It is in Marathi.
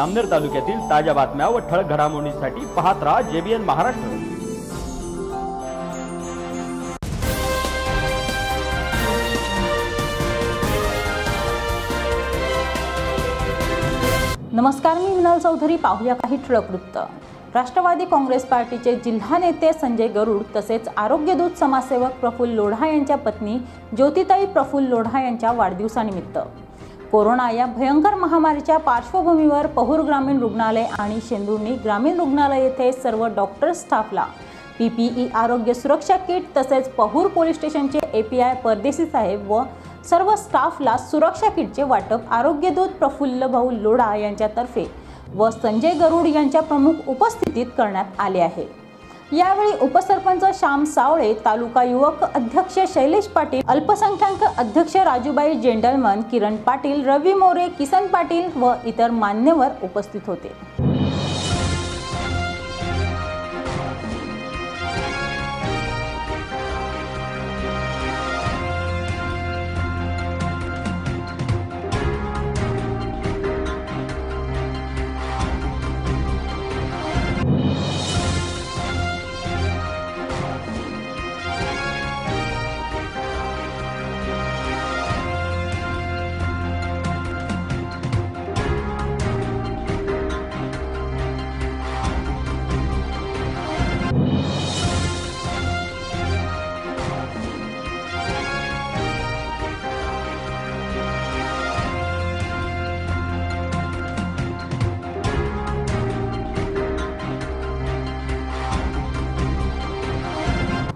अमनेर तालुक्यातील ताज्या बातम्या व ठळक घडामोडींसाठी पाहत राहा जेबीएन महाराष्ट्र. नमस्कार मी विनाल चौधरी. पाहूया काही ठळक वृत्त. राष्ट्रवादी काँग्रेस पार्टीचे जिल्हा नेते संजय गरुड तसेच आरोग्यदूत समाजसेवक प्रफुल्ल लोढा यांच्या पत्नी ज्योतिताई प्रफुल्ल लोढा यांच्या वाढदिवसानिमित्त. कोरोना या भयंकर महामारीच्या पार्श्वभूमीवर पहूर ग्रामीण रुग्णालय आणि शेंदुर्णी ग्रामीण रुग्णालय येथे सर्व डॉक्टर स्टाफला पीपीई आरोग्य सुरक्षा किट तसेच पहूर पोलीस स्टेशनचे एपीआय परदेशी साहेब व सर्व स्टाफला सुरक्षा किटचे वाटप आरोग्यदूत प्रफुल्ल भाऊ लोढा यांच्यातर्फे व संजय गरुड यांच्या प्रमुख उपस्थितीत करण्यात आले आहे. यावेळी उपसरपंच श्याम सावळे तालुका युवक अध्यक्ष शैलेश पाटील अल्पसंख्याक अध्यक्ष राजूबाई जेंडलमन किरण पाटील रवी मोरे किसन पाटील व इतर मान्यवर उपस्थित होते.